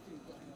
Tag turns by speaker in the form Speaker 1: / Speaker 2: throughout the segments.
Speaker 1: こう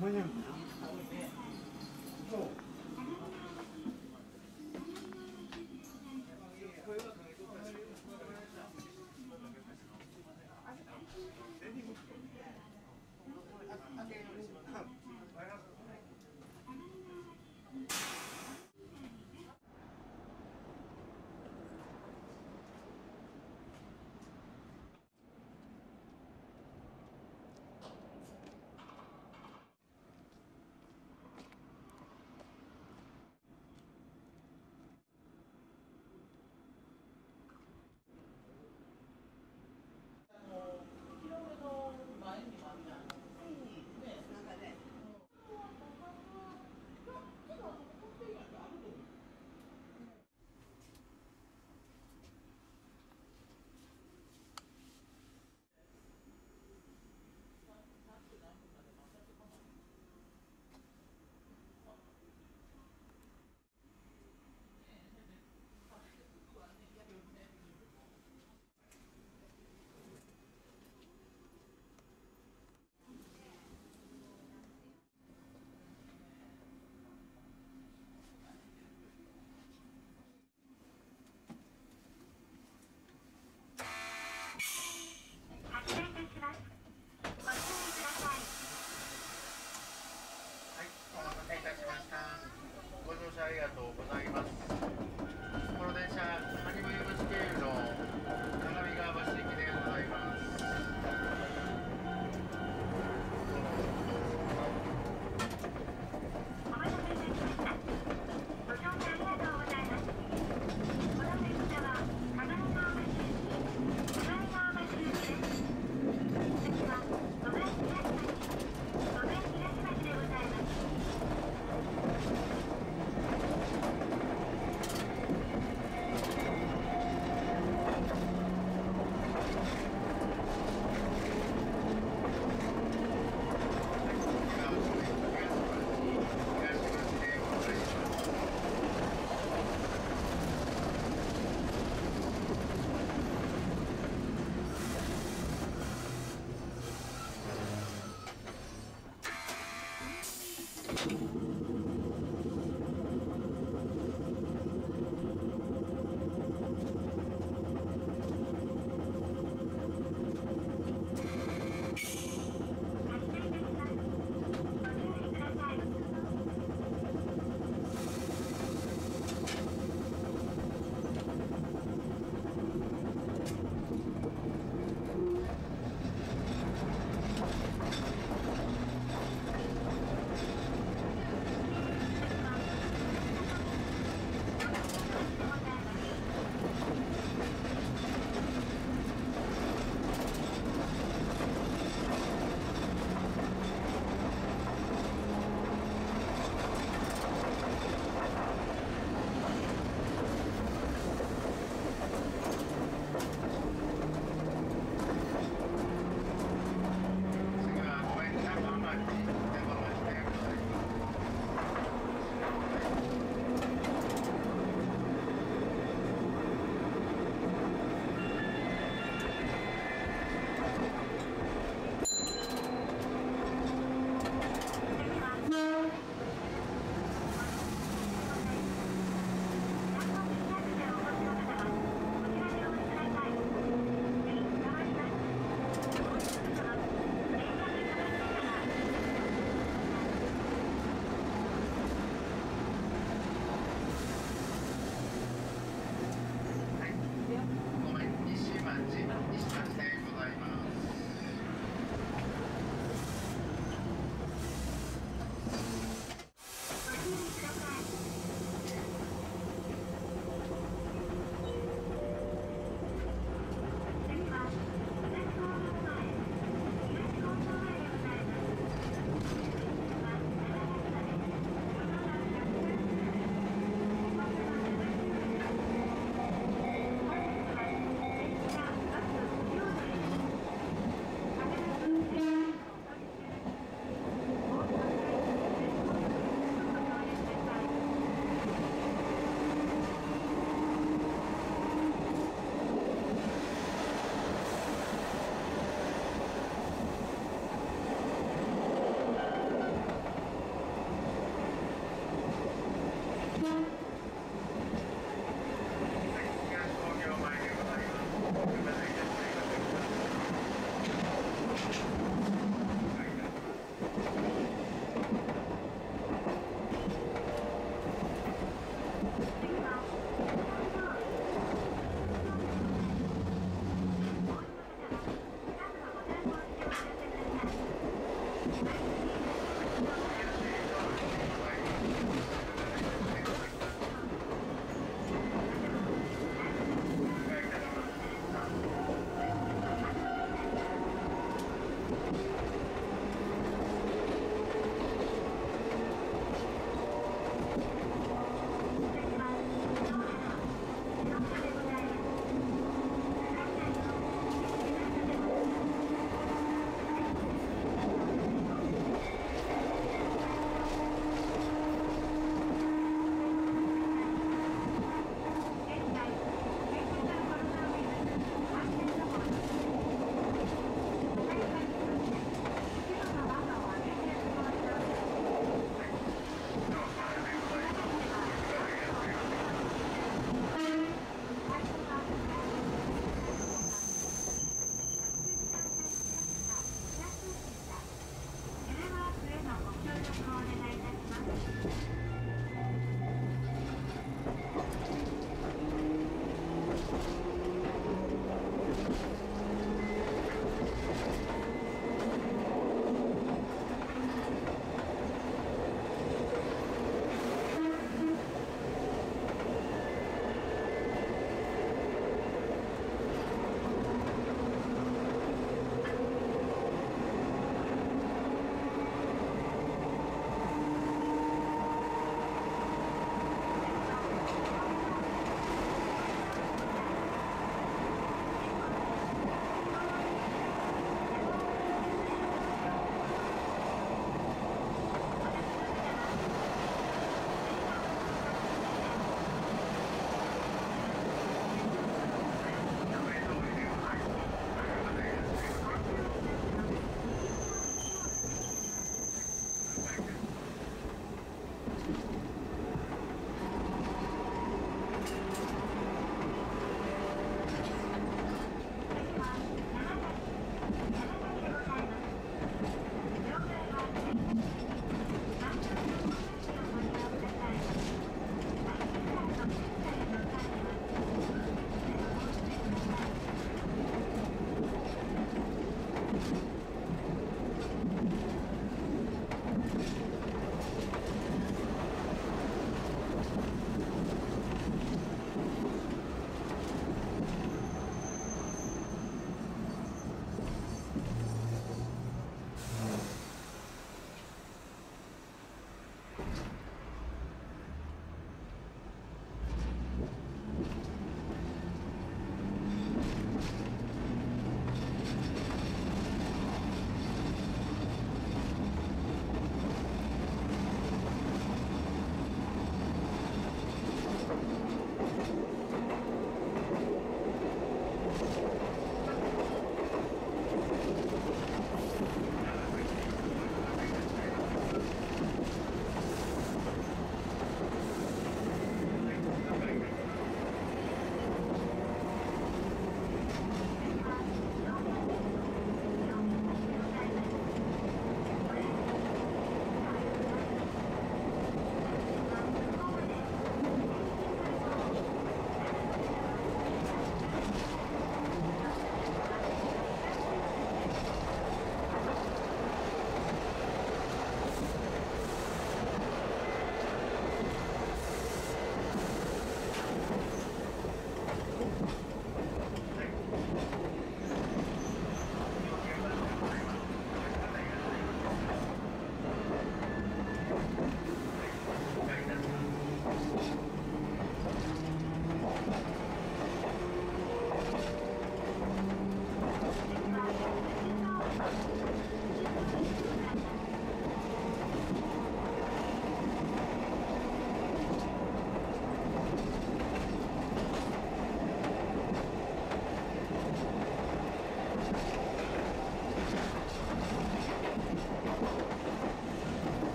Speaker 2: Bueno.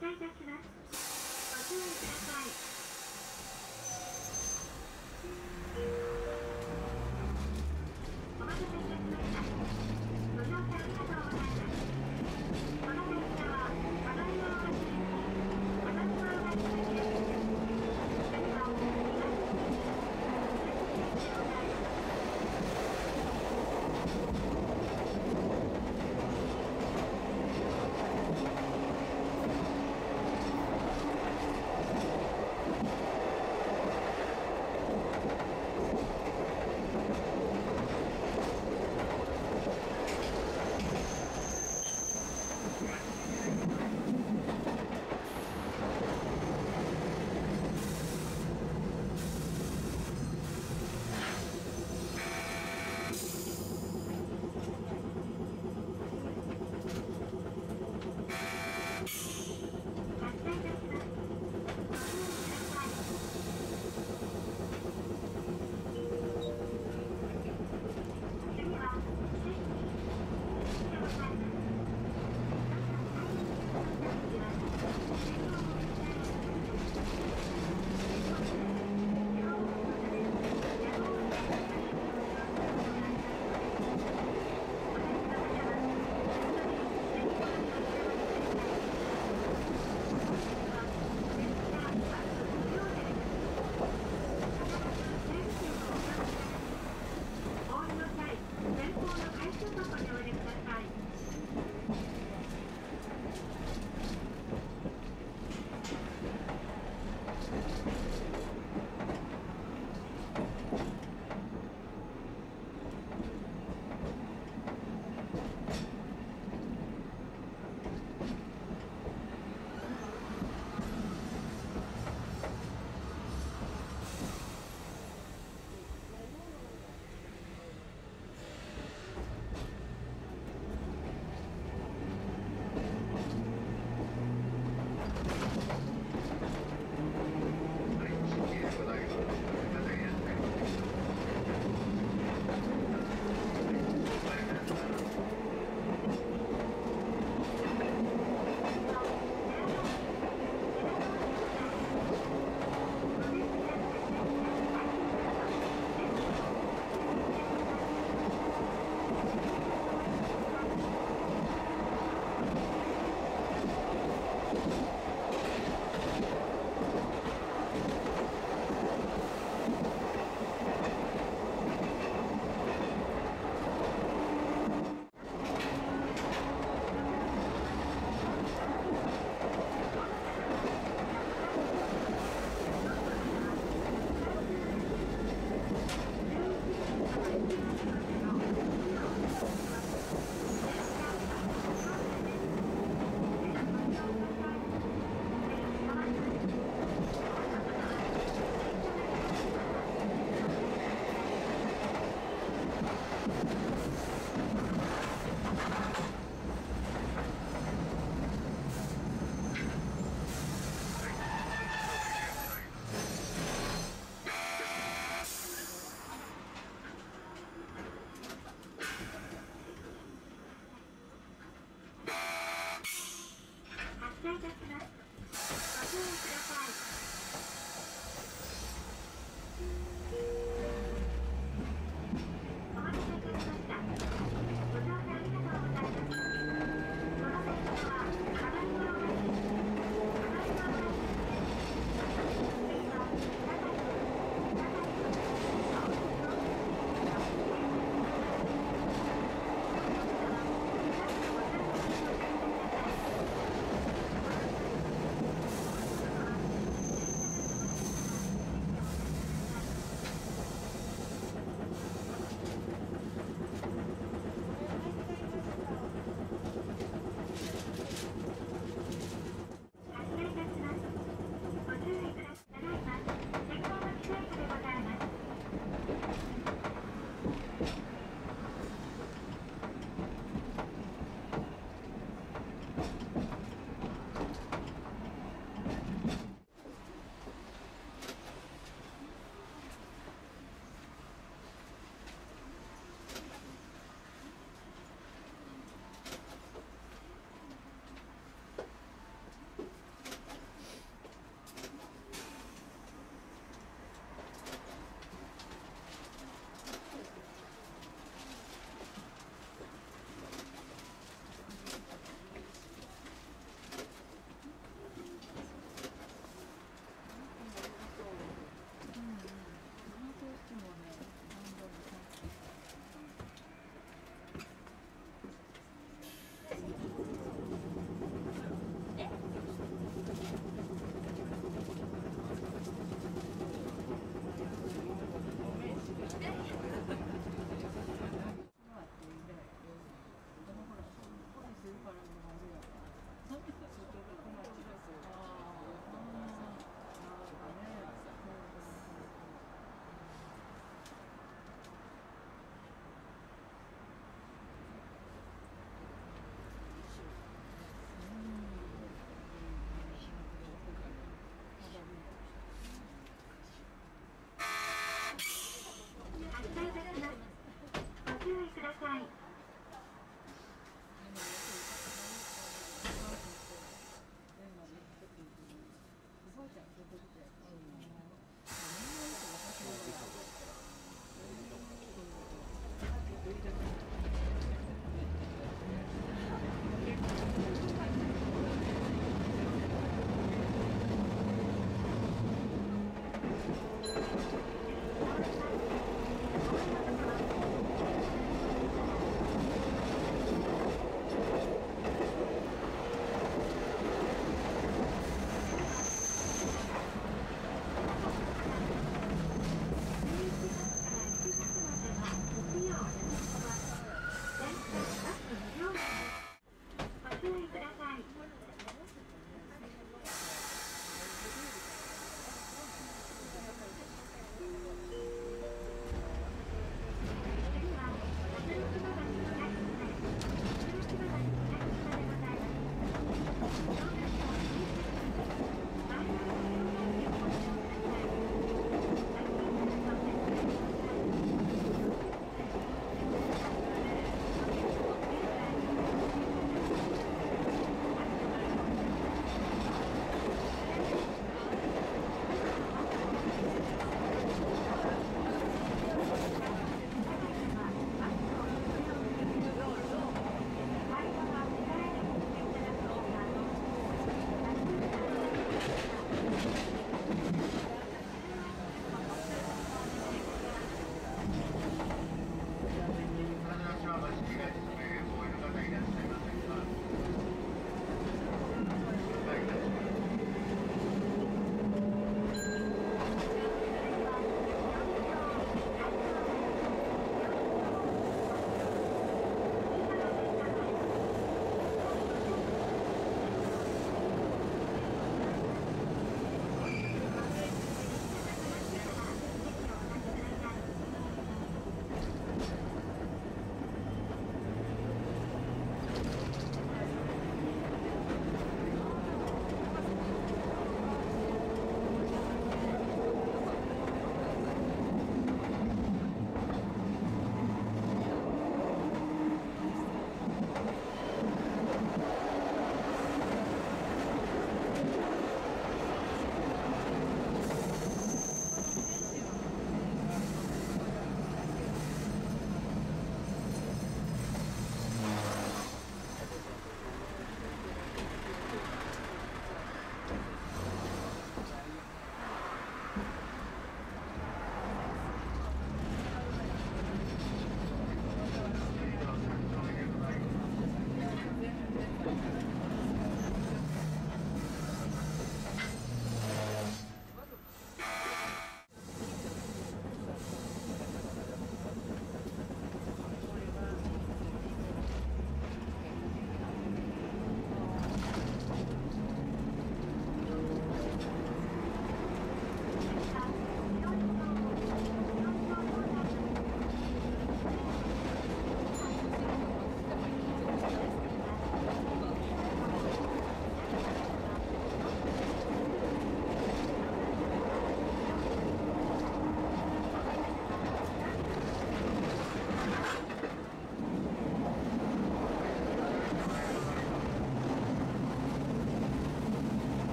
Speaker 2: たいたします。ご注意ください。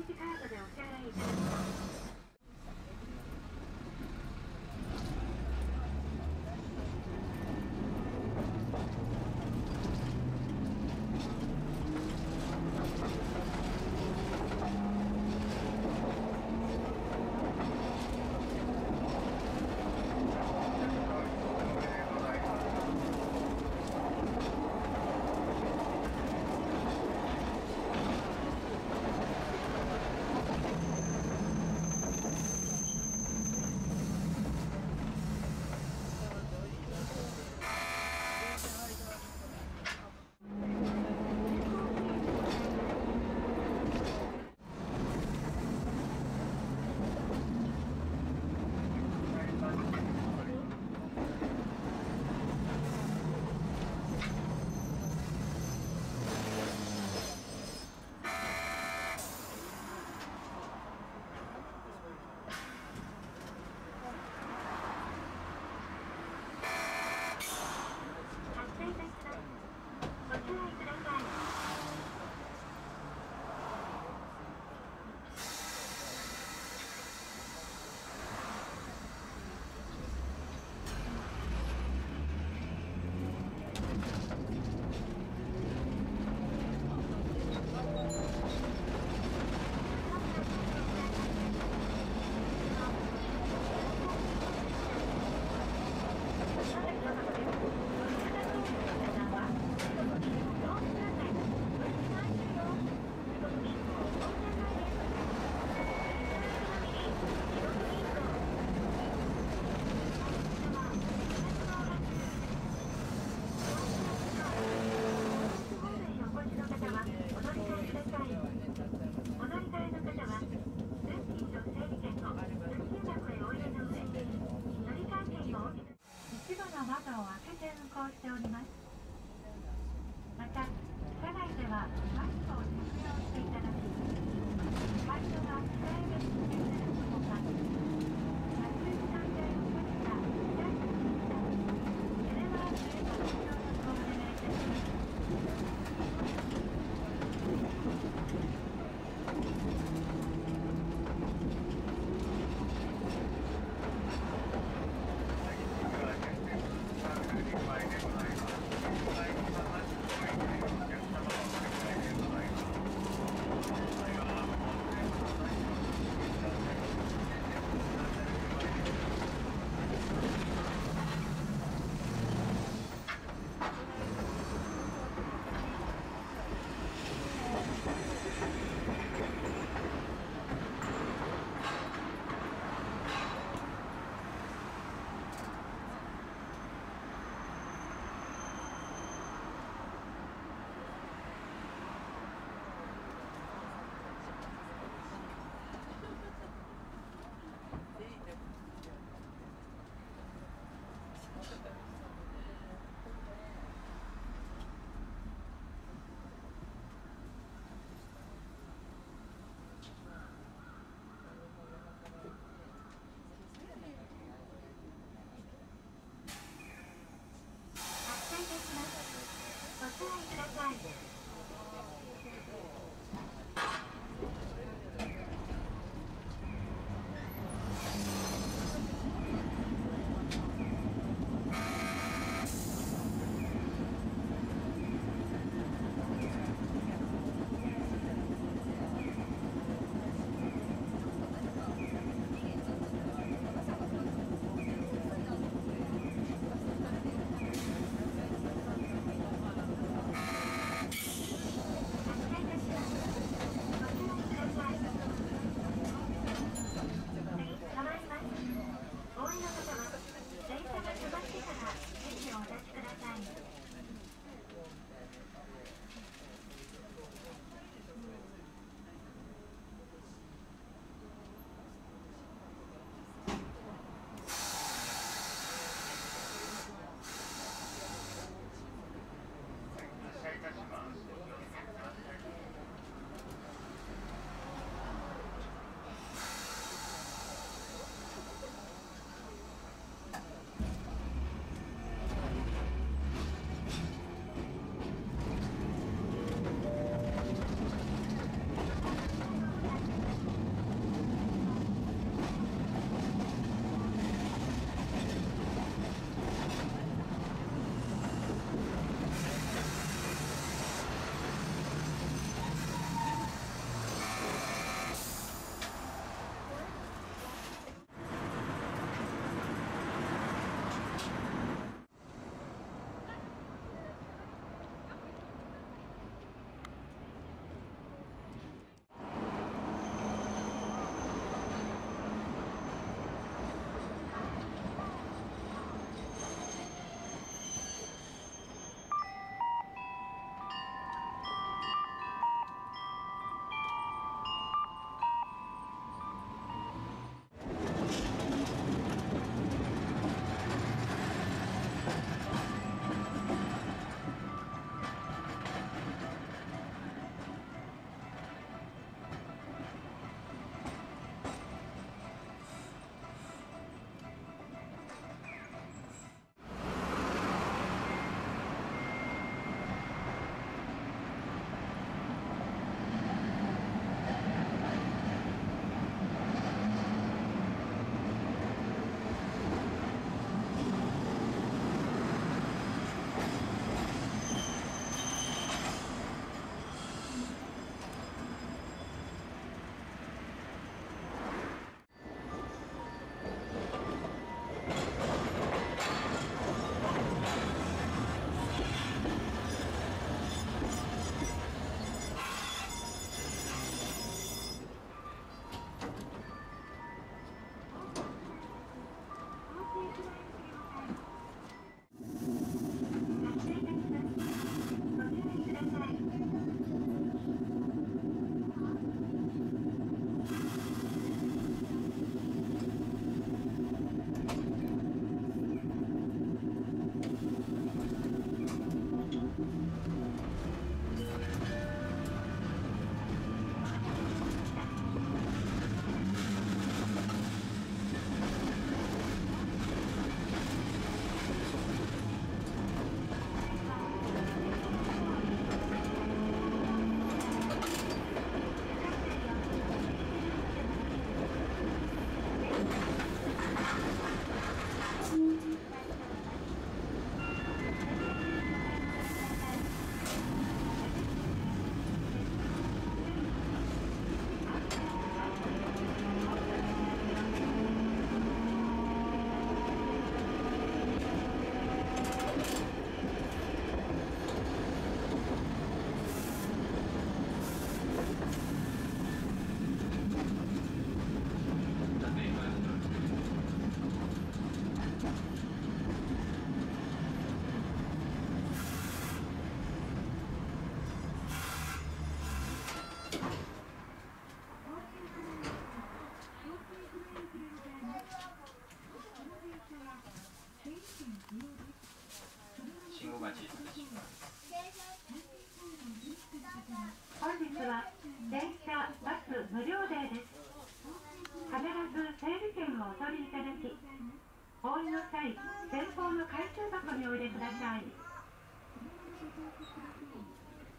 Speaker 2: お願いします。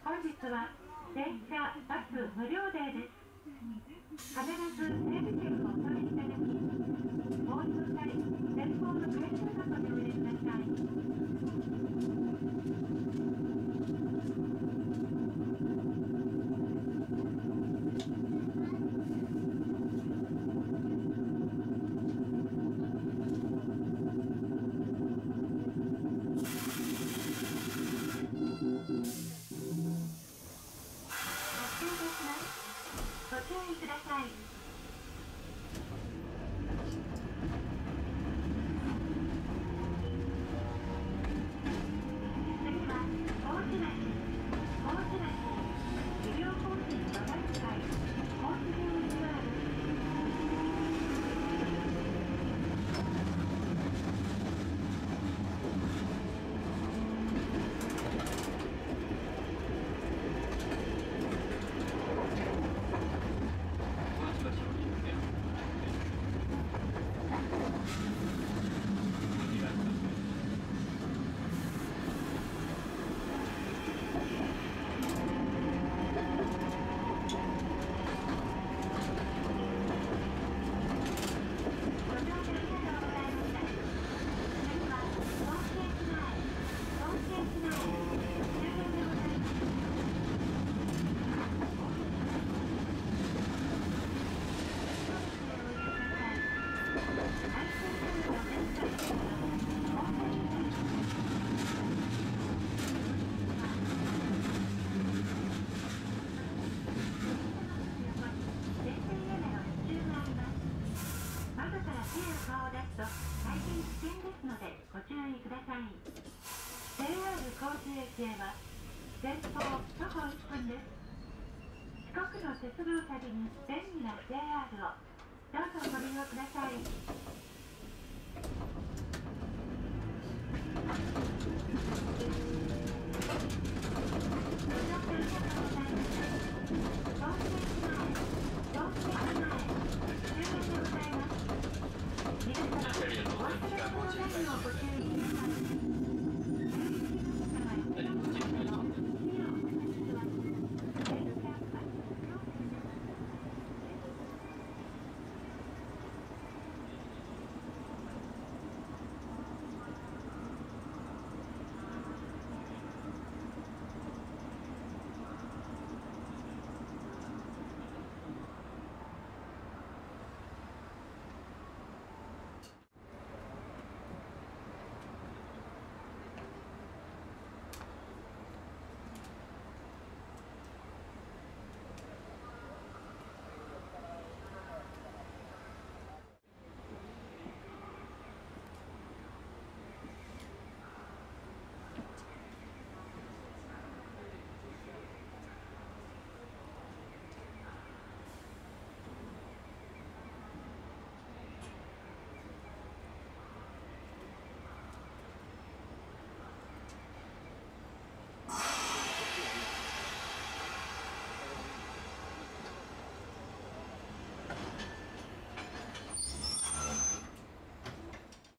Speaker 2: 本日は電車、バス無料デーです。必ず定期券をお取りいただき、交通会前方のの回収箱でお入れください。接合先に便利な JR をどうぞご利用ください。